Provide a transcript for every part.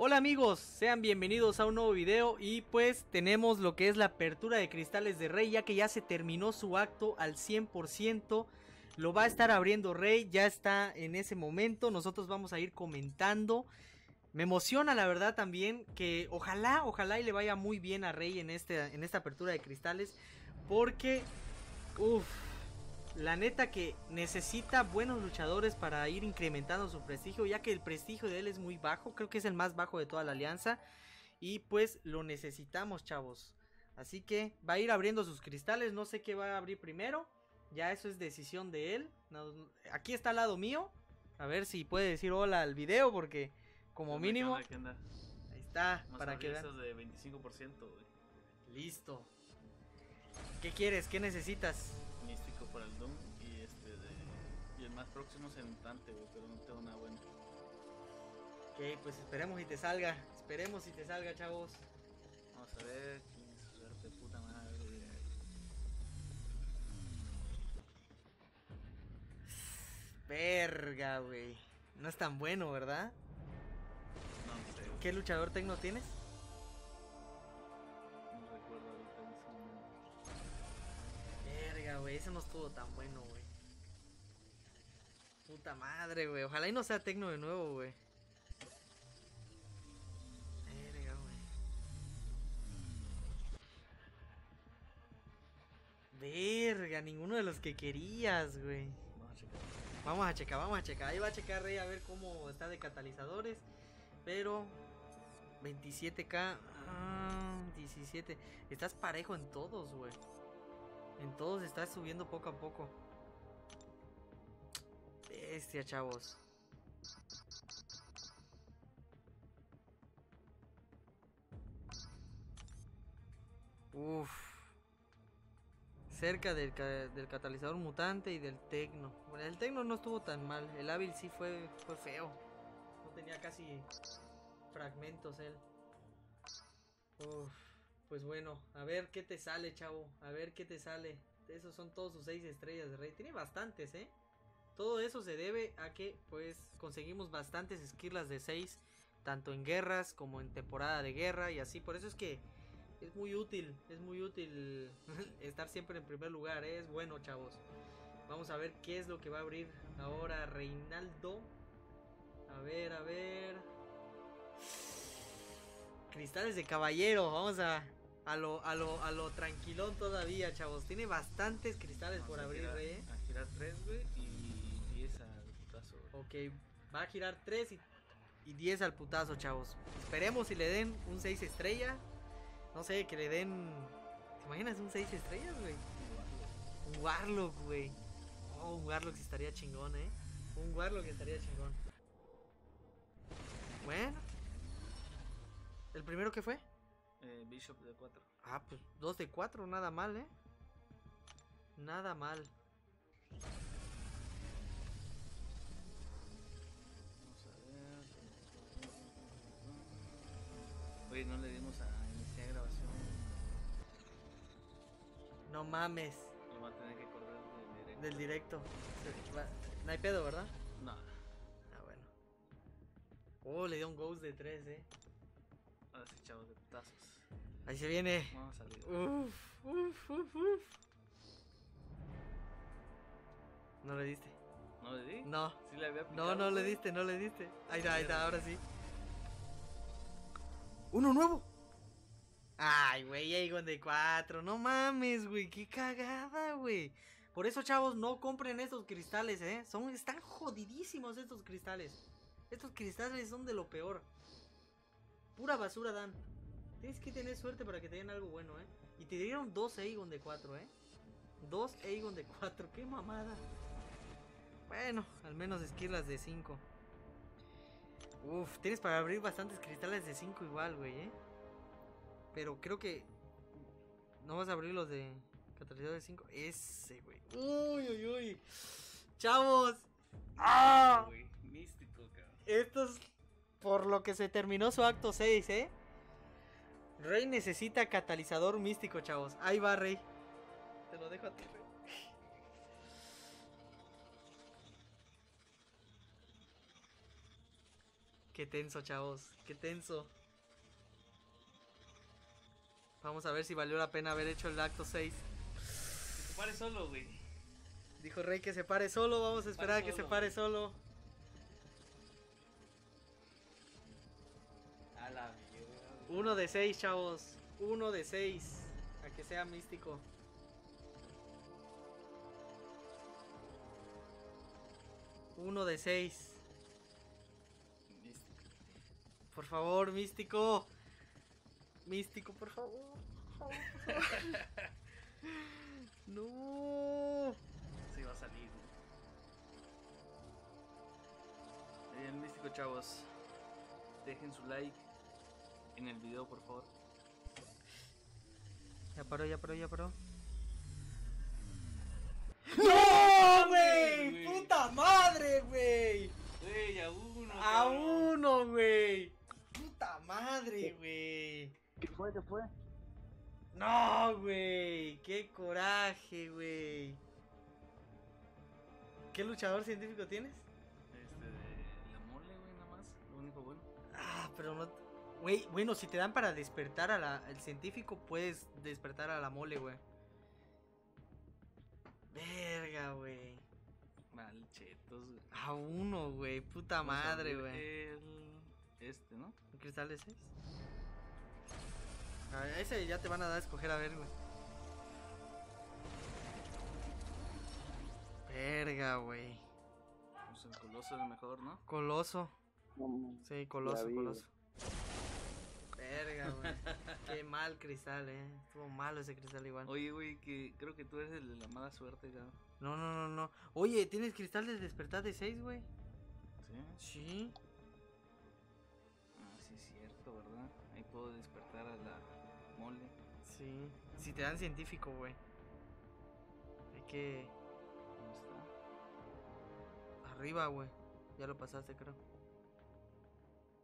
Hola amigos, sean bienvenidos a un nuevo video y pues tenemos lo que es la apertura de cristales de Rey ya que ya se terminó su acto al 100%. Lo va a estar abriendo Rey, ya está en ese momento, nosotros vamos a ir comentando. Me emociona la verdad también que ojalá, ojalá y le vaya muy bien a Rey en, este, en esta apertura de cristales porque, uff, la neta que necesita buenos luchadores para ir incrementando su prestigio, ya que el prestigio de él es muy bajo, creo que es el más bajo de toda la alianza. Y pues lo necesitamos, chavos. Así que va a ir abriendo sus cristales, no sé qué va a abrir primero. Ya eso es decisión de él. aquí está al lado mío. A ver si puede decir hola al video, porque como mínimo... Ahí está, para que vean. de 25%, Listo. ¿Qué quieres? ¿Qué necesitas? El Doom y este de. Y el más próximo es el mutante, güey, pero no tengo nada bueno. Ok, pues esperemos y te salga. Esperemos y te salga, chavos. Vamos a ver, suerte, puta madre. Verga, güey. No es tan bueno, ¿verdad? No sé. ¿Qué luchador tecno tienes? Ese no estuvo tan bueno, güey. Puta madre, güey. Ojalá y no sea Tecno de nuevo, güey. Verga, güey. Verga, ninguno de los que querías, güey. Vamos a checar. Vamos a checar, vamos a checar. Ahí va a checar Rey a ver cómo está de catalizadores. Pero 27k. 17. Ah, Estás parejo en todos, güey. En todos está subiendo poco a poco. Bestia, chavos. Uf. Cerca del, catalizador mutante y del tecno. Bueno, el tecno no estuvo tan mal. El hábil sí fue, fue feo. No tenía casi fragmentos él. Uf. Pues bueno, a ver qué te sale, chavo. A ver qué te sale. Esos son todos sus seis estrellas de rey. Tiene bastantes, ¿eh? Todo eso se debe a que, pues, conseguimos bastantes esquirlas de 6. Tanto en guerras como en temporada de guerra y así. Por eso es que es muy útil. Es muy útil estar siempre en primer lugar. ¿eh? Es bueno, chavos. Vamos a ver qué es lo que va a abrir ahora Reinaldo. A ver, a ver. Cristales de caballero. Vamos a a lo, a lo, a lo tranquilón todavía, chavos. Tiene bastantes cristales por abrir, ¿eh? A girar 3, güey, y 10 al putazo. Ok, va a girar 3 y, y 10 al putazo, chavos. Esperemos si le den un 6 estrella. No sé, que le den... ¿Te imaginas un 6 estrellas, güey? Un Warlock, güey. Oh, un Warlock estaría chingón, ¿eh? Un Warlock estaría chingón. Bueno. ¿El primero qué fue? Eh, Bishop de 4. Ah, pues 2 de 4, nada mal, ¿eh? Nada mal. Vamos a ver. Oye, no le dimos a iniciar grabación. No mames. Lo va a tener que correr del directo. Del directo. No hay pedo, ¿verdad? No. Ah, bueno. Oh, le dio un ghost de 3, eh. Chavos, de putazos. Ahí se viene. Vamos a salir. Uf, uf, uf, uf. No le diste. ¿No le di? No. Sí le había picado, no, no le diste, no le diste. Ahí está, ahí está, ahora sí. ¡Uno nuevo! Ay, güey, Aegon de 4. No mames, güey. Qué cagada, güey. Por eso, chavos, no compren estos cristales, ¿eh? Son, están jodidísimos estos cristales. Estos cristales son de lo peor. Pura basura dan. Tienes que tener suerte para que te den algo bueno, ¿eh? Y te dieron dos Aegon de 4, ¿eh? Dos Aegon de 4, qué mamada. Bueno, al menos esquirlas de 5. Uf, tienes para abrir bastantes cristales de 5 igual, güey, ¿eh? Pero creo que... No vas a abrir los de catalizador de 5. Ese, güey. Uy, uy, uy. Chavos. ¡Ah! místico, cabrón. Estos por lo que se terminó su acto 6, ¿eh? Rey necesita catalizador místico, chavos. Ahí va, Rey. Te lo dejo a ti, Rey. Qué tenso, chavos. Qué tenso. Vamos a ver si valió la pena haber hecho el acto 6. Que se pare solo, güey. Dijo Rey que se pare solo. Vamos a esperar a que se pare solo. Uno de 6, chavos. Uno de 6. A que sea místico. Uno de 6. Místico. Por favor, místico. Místico, por favor. Por no. Se iba a salir. Bien, místico, chavos. Dejen su like en el video, por favor. Ya paró, ya paró, ya paró. ¡No, güey! ¡Puta madre, güey! Güey, a uno. A cabrón. uno, güey. Puta madre, güey. ¿Qué fue? ¿Qué fue? No, güey. Qué coraje, güey. ¿Qué luchador científico tienes? Este de la mole, güey, nada más. Lo único bueno. Ah, pero no. Güey, bueno, si te dan para despertar a la- al científico, puedes despertar a la mole, güey. Verga, güey. Malchetos, güey. A uno, güey. Puta Vamos madre, güey. El... Este, ¿no? ¿Un cristal de 6? A ese ya te van a dar a escoger a ver, güey. Verga, güey. Pues el coloso es el mejor, ¿no? Coloso. Sí, coloso, coloso. Verga, güey. Qué mal cristal, eh. Estuvo malo ese cristal igual. Oye, güey, que creo que tú eres el de la mala suerte, cabrón. No, no, no, no. Oye, ¿tienes cristal de despertar de 6, güey? ¿Sí? Sí. Ah, sí, es cierto, ¿verdad? Ahí puedo despertar a la mole. Sí. Si te dan científico, güey. Hay que. ¿Dónde está? Arriba, güey. Ya lo pasaste, creo.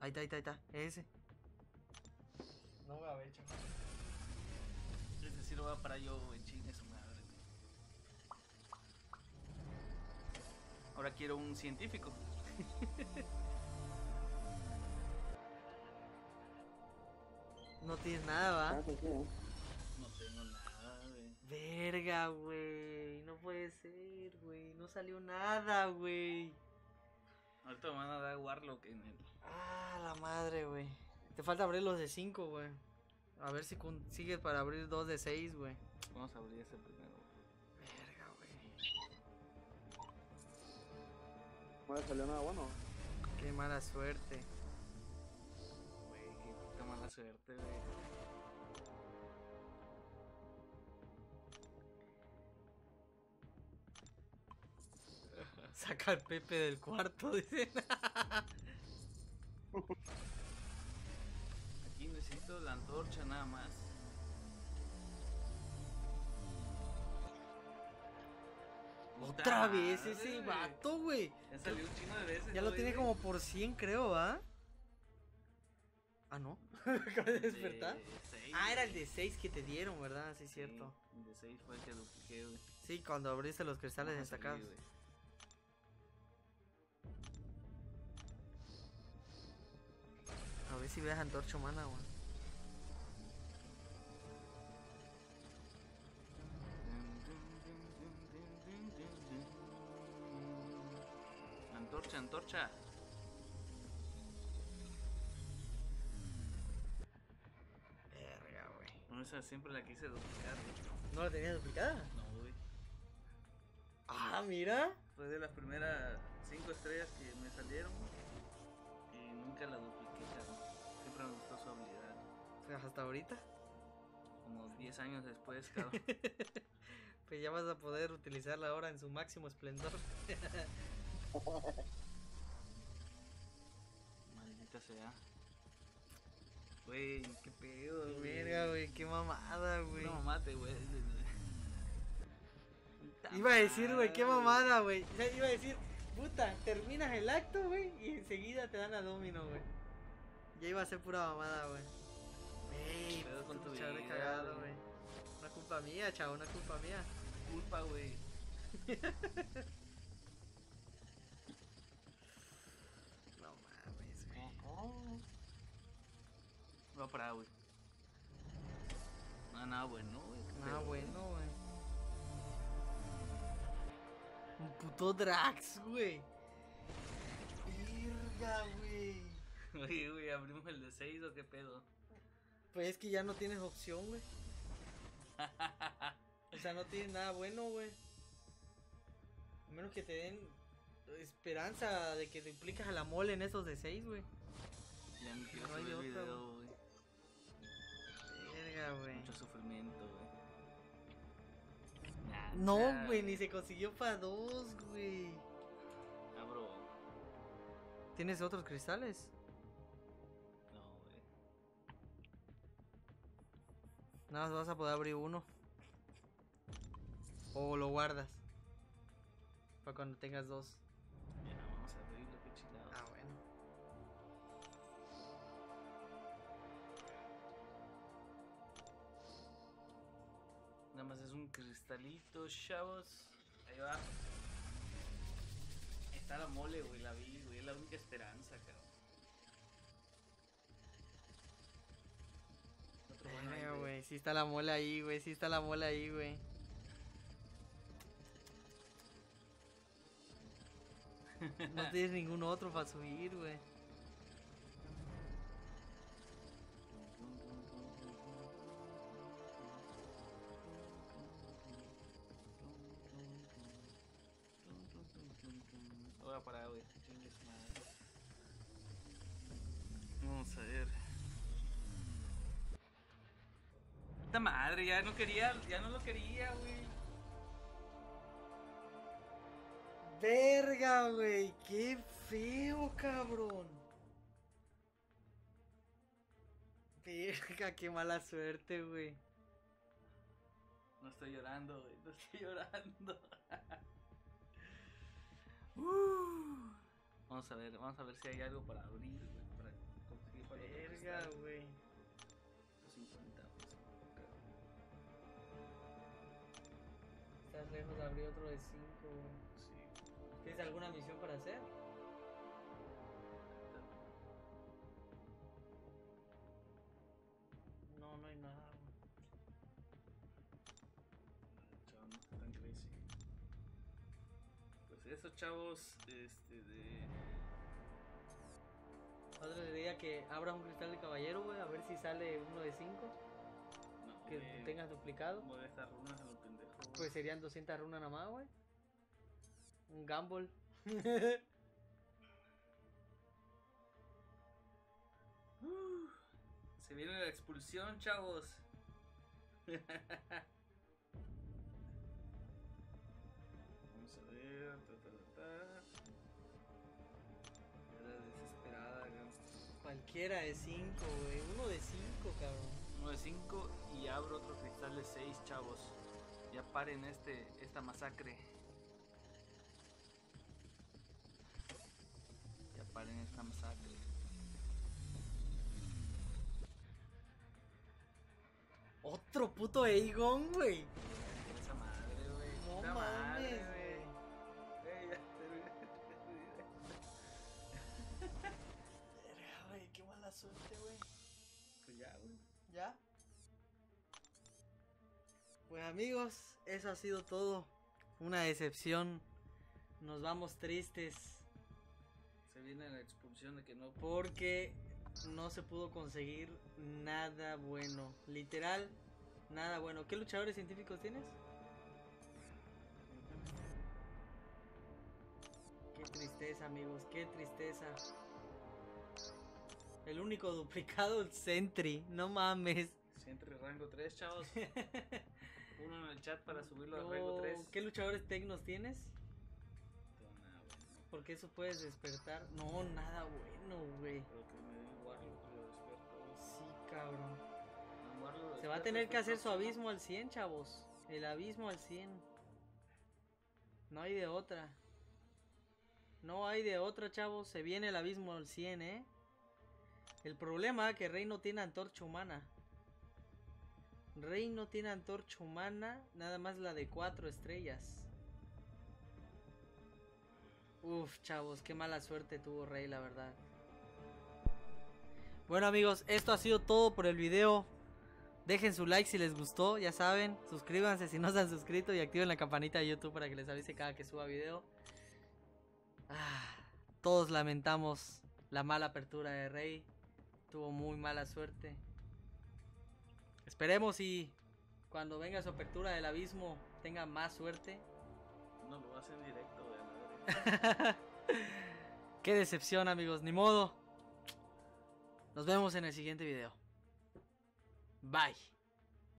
Ahí está, ahí está, ahí está. Ese. No, gabecho. Sí lo va para yo, güey, chingue su madre. Ahora quiero un científico. No tienes nada, Ah, ¿va? sí, sí, ¿eh? No tengo nada, güey. Verga, güey. No puede ser, güey. No salió nada, güey. Ahorita me van a dar Warlock en el. Ah, la madre, güey. Te falta abrir los de 5, güey. A ver si consigues para abrir dos de 6, güey. Vamos a abrir ese primero. Verga, güey. No le salió nada bueno. Qué mala suerte. Güey, qué puta mala suerte, güey. Saca al Pepe del cuarto, dicen. Necesito la antorcha nada más. Otra Puta vez madre, ese vato, güey. Ya salió un chino de veces. Ya lo tiene como por 100, creo, ¿va? Ah, no. Acaba de despertar. De seis, Ah, era el de 6 que te dieron, ¿verdad? Sí, Sí, cierto. el de 6 fue el que dupliqué, güey. Sí, cuando abriste los cristales a destacados. salir. A ver si ves antorcha humana, güey. Antorcha. Verga, güey. No, esa siempre la quise duplicar, güey. ¿No la tenías duplicada? No, güey. Ah, mira. Fue de las primeras 5 estrellas que me salieron. Y nunca la dupliqué, cabrón. Siempre me gustó su habilidad. Hasta ahorita. Como 10 años después, cabrón. Pues ya vas a poder utilizarla ahora en su máximo esplendor. Sea. Güey, qué pedo. Verga, güey, qué mamada, güey. No mate, güey. Iba a decir, güey, qué mamada, güey. O sea, iba a decir, puta, terminas el acto, güey, y enseguida te dan a Domino, güey. Ya iba a ser pura mamada, güey. Ey, Pedo con tu vida, cagado, güey. güey. Una culpa mía, chavo, una culpa mía. Culpa, güey. No mames, güey. ¿Cómo, Va para güey. No, nada bueno, güey. Ah, pedo. bueno, güey. Un puto Drax, güey. Verga, güey. Oye, güey, abrimos el de 6 o qué pedo. Pues es que ya no tienes opción, güey. O sea, no tienes nada bueno, güey. A menos que te den esperanza de que duplicas a la mole en esos de 6, güey. Ya ni quiero No subir video. Verga, güey. Mucho sufrimiento, güey. Nah, No, güey, ni se consiguió para dos, güey. Abro. ¿Tienes otros cristales? No, güey. Nada más vas a poder abrir uno. O lo guardas. Para cuando tengas dos. Un cristalito, chavos. Ahí va. Ahí Está la mole, güey, la vi, güey. Es la única esperanza, cabrón. Otro bueno ahí, Verga, güey. güey. Sí está la mola ahí, güey. Sí está la mola ahí, güey. No tienes ningún otro para subir, güey. Chingue. Vamos a ver. Puta madre, ya no quería, ya no lo quería, güey. Verga, güey. Qué feo, cabrón. Verga, qué mala suerte, güey. No estoy llorando, güey. No estoy llorando. Vamos a ver, vamos a ver si hay algo para abrir, güey. Para conseguir para Verga, güey. 50, pues, Estás lejos de abrir otro de 5, güey. Sí. ¿Tienes alguna misión para hacer? Pues eso, chavos, este de. Otra sería que abras un cristal de caballero, güey, a ver si sale uno de 5, No, que tengas duplicado. Mueve estas runas a lo pendejo. güey. Pues serían 200 runas nada más, güey. Un gamble. Uh, se viene la expulsión, chavos. Era desesperada, cabrón. Cualquiera de 5, güey. Uno de 5, cabrón. Uno de 5 y abro otro cristal de 6, chavos. Ya paren este, esta masacre. Ya paren esta masacre. Otro puto Aegon, güey. Pues ya, güey. ¿Ya? Pues amigos, eso ha sido todo. Una decepción. Nos vamos tristes Se viene la expulsión de que no. porque no se pudo conseguir nada bueno. Literal, nada bueno. ¿Qué luchadores científicos tienes? Qué tristeza, amigos, qué tristeza. El único duplicado, el Sentry. No mames. Siempre rango 3, chavos. Uno en el chat para subirlo a No, rango 3. ¿Qué luchadores tecnos tienes? Nada, güey. Porque eso puedes despertar. No, nada bueno, güey. Pero que me den Warlock lo despierto. güey. Sí, cabrón. Warlock lo Se va a tener que hacer su abismo al 100, chavos. El abismo al 100. No hay de otra. No hay de otra, chavos. Se viene el abismo al 100, ¿eh? El problema es que Rey no tiene antorcha humana. Rey no tiene antorcha humana, nada más la de 4 estrellas. Uf, chavos, qué mala suerte tuvo Rey, la verdad. Bueno amigos, esto ha sido todo por el video. Dejen su like si les gustó, ya saben. Suscríbanse si no se han suscrito y activen la campanita de YouTube para que les avise cada que suba video. Ah, todos lamentamos la mala apertura de Rey. Tuvo muy mala suerte. Esperemos y cuando venga su apertura del abismo tenga más suerte. No lo hace en directo, verga. Qué decepción amigos, ni modo. Nos vemos en el siguiente video. Bye.